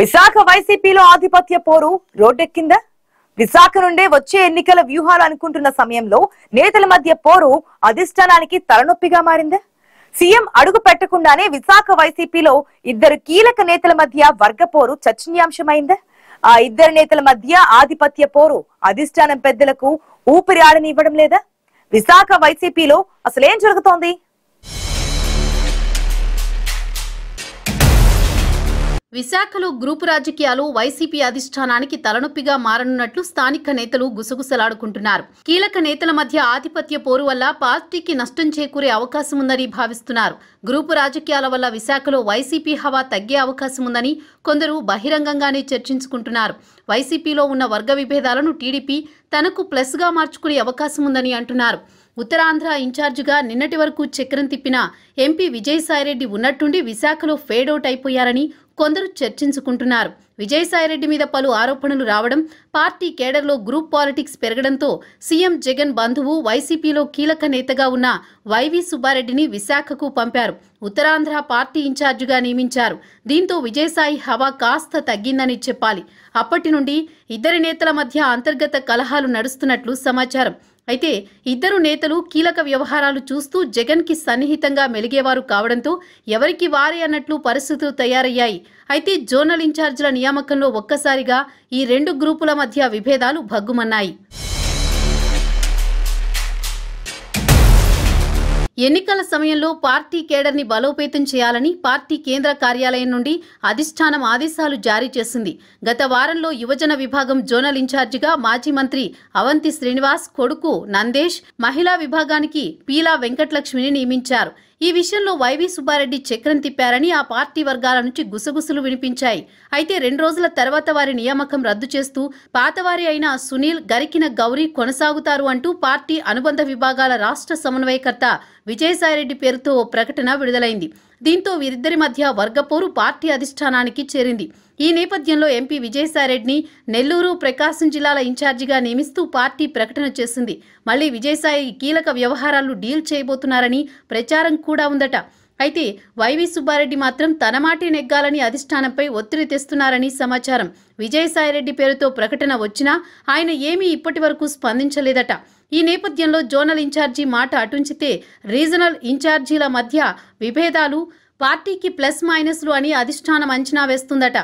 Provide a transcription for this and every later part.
విశాఖ వైసీపీలో ఆధిపత్య పోరు రోడ్డెక్కిందా? విశాఖ నుండే వచ్చే ఎన్నికల వ్యూహాలు అనుకుంటున్న సమయంలో నేతల మధ్య పోరు అధిష్టానానికి తలనొప్పిగా మారిందా? సీఎం అడుగు పెట్టకుండానే విశాఖ వైసీపీలో ఇద్దరు కీలక నేతల మధ్య వర్గ పోరు చర్చనీయాంశమైందా? ఆ ఇద్దరు నేతల మధ్య ఆధిపత్య పోరు అధిష్టానం పెద్దలకు ఊపిరి ఆడనివ్వడం లేదా? విశాఖ వైసీపీలో అసలేం జరుగుతోంది? విశాఖలో గ్రూపు రాజకీయాలు వైసీపీ అధిష్టానానికి తలనొప్పిగా మారనున్నట్లు స్థానిక నేతలు గుసగుసలాడుకుంటున్నారు. కీలక నేతల మధ్య ఆధిపత్య పోరు వల్ల పార్టీకి నష్టం చేకూరే అవకాశం ఉందని భావిస్తున్నారు. గ్రూపు రాజకీయాల వల్ల విశాఖలో వైసీపీ హవా తగ్గే అవకాశం ఉందని కొందరు బహిరంగంగానే చర్చించుకుంటున్నారు. వైసీపీలో ఉన్న వర్గ విభేదాలను టీడీపీ తనకు ప్లస్గా మార్చుకునే అవకాశం ఉందని అంటున్నారు. ఉత్తరాంధ్ర ఇన్ఛార్జిగా నిన్నటి వరకు చక్రం తిప్పిన ఎంపీ విజయసాయిరెడ్డి ఉన్నట్టుండి విశాఖలో ఫేడౌట్ అయిపోయారని కొందరు చర్చించుకుంటున్నారు. విజయసాయిరెడ్డి మీద పలు ఆరోపణలు రావడం పార్టీ కేడర్లో గ్రూప్ పాలిటిక్స్ పెరగడంతో సీఎం జగన్ బంధువు వైసీపీలో కీలక నేతగా ఉన్న వైవి సుబ్బారెడ్డిని విశాఖకు పంపారు. ఉత్తరాంధ్ర పార్టీ ఇన్ఛార్జిగా నియమించారు. దీంతో విజయసాయి హవా కాస్త తగ్గిందని చెప్పాలి. అప్పటి నుండి ఇద్దరి నేతల మధ్య అంతర్గత కలహాలు నడుస్తున్నట్లు సమాచారం. అయితే ఇద్దరు నేతలు కీలక వ్యవహారాలు చూస్తూ జగన్కి సన్నిహితంగా మెలిగేవారు కావడంతో ఎవరికి వారే అన్నట్లు పరిస్థితులు తయారయ్యాయి. అయితే జోనల్ ఇన్ఛార్జీల నియామకంలో ఒక్కసారిగా ఈ రెండు గ్రూపుల మధ్య విభేదాలు భగ్గుమన్నాయి. ఎన్నికల సమయంలో పార్టీ కేడర్ని బలోపేతం చేయాలని పార్టీ కేంద్ర కార్యాలయం నుండి అధిష్టానం ఆదేశాలు జారీ చేసింది. గత వారంలో యువజన విభాగం జోనల్ ఇన్ఛార్జిగా మాజీ మంత్రి అవంతి శ్రీనివాస్ కొడుకు నందేశ్ మహిళా విభాగానికి పీలా వెంకటలక్ష్మిని నియమించారు. ఈ విషయంలో వైవి సుబ్బారెడ్డి చక్రం తిప్పారని ఆ పార్టీ వర్గాల నుంచి గుసగుసలు వినిపించాయి. అయితే రెండు రోజుల తర్వాత వారి నియామకం రద్దు చేస్తూ పాతవారి అయిన సునీల్ గరికిన గౌరీ కొనసాగుతారు అంటూ పార్టీ అనుబంధ విభాగాల రాష్ట్ర సమన్వయకర్త విజయసాయిరెడ్డి పేరుతో ఓ ప్రకటన విడుదలైంది. దీంతో వీరిద్దరి మధ్య వర్గపోరు పార్టీ అధిష్టానానికి చేరింది. ఈ నేపథ్యంలో ఎంపీ విజయసాయిరెడ్డిని నెల్లూరు ప్రకాశం జిల్లాల ఇన్ఛార్జిగా నియమిస్తూ పార్టీ ప్రకటన చేసింది. మళ్ళీ విజయసాయి కీలక వ్యవహారాలు డీల్ చేయబోతున్నారని ప్రచారం కూడా ఉందట. అయితే వైవి సుబ్బారెడ్డి మాత్రం తన మాటే నెగ్గాలని అధిష్టానంపై ఒత్తిడి తెస్తున్నారని సమాచారం. విజయసాయిరెడ్డి పేరుతో ప్రకటన వచ్చినా ఆయన ఏమీ ఇప్పటి వరకు స్పందించలేదట. ఈ నేపథ్యంలో జోనల్ ఇన్ఛార్జీ మాట అటుంచితే రీజనల్ ఇన్ఛార్జీల మధ్య విభేదాలు పార్టీకి ప్లస్ మైనస్లు అని అధిష్టానం అంచనా వేస్తుందట.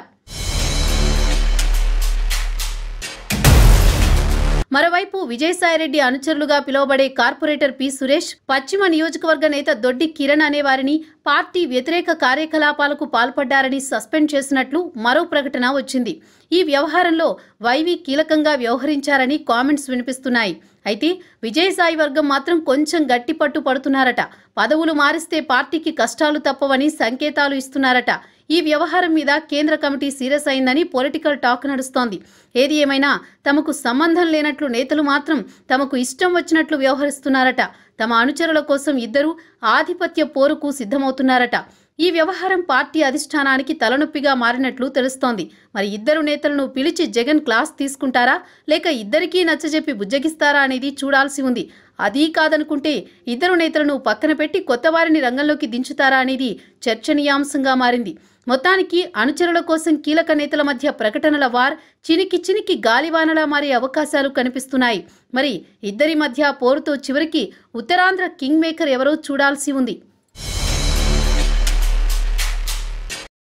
మరోవైపు విజయసాయిరెడ్డి అనుచరులుగా పిలువబడే కార్పొరేటర్ పి సురేష్ పశ్చిమ నియోజకవర్గ నేత దొడ్డి కిరణ్ అనే వారిని పార్టీ వ్యతిరేక కార్యకలాపాలకు పాల్పడ్డారని సస్పెండ్ చేసినట్లు మరో ప్రకటన వచ్చింది. ఈ వ్యవహారంలో వైవి కీలకంగా వ్యవహరించారని కామెంట్స్ వినిపిస్తున్నాయి. అయితే విజయసాయి వర్గం మాత్రం కొంచెం గట్టి పట్టు పడుతున్నారట. పదవులు మారిస్తే పార్టీకి కష్టాలు తప్పవని సంకేతాలు ఇస్తున్నారట. ఈ వ్యవహారం మీద కేంద్ర కమిటీ సీరియస్ అయిందని పొలిటికల్ టాక్ నడుస్తోంది. ఏది ఏమైనా తమకు సంబంధం లేనట్లు నేతలు మాత్రం తమకు ఇష్టం వచ్చినట్లు వ్యవహరిస్తున్నారట. తమ అనుచరుల కోసం ఇద్దరు ఆధిపత్య పోరుకు సిద్ధమవుతున్నారట. ఈ వ్యవహారం పార్టీ అధిష్టానానికి తలనొప్పిగా మారినట్లు తెలుస్తోంది. మరి ఇద్దరు నేతలను పిలిచి జగన్ క్లాస్ తీసుకుంటారా? లేక ఇద్దరికీ నచ్చజెప్పి బుజ్జగిస్తారా అనేది చూడాల్సి ఉంది. అదీ కాదనుకుంటే ఇద్దరు నేతలను పక్కన పెట్టి కొత్త వారిని రంగంలోకి దించుతారా అనేది చర్చనీయాంశంగా మారింది. మొత్తానికి అనుచరుల కోసం కీలక నేతల మధ్య ప్రకటనల వార్ చినికి చినికి గాలివానలా మారే అవకాశాలు కనిపిస్తున్నాయి. మరి ఇద్దరి మధ్య పోరుతో చివరికి ఉత్తరాంధ్ర కింగ్ మేకర్ ఎవరో చూడాల్సి ఉంది.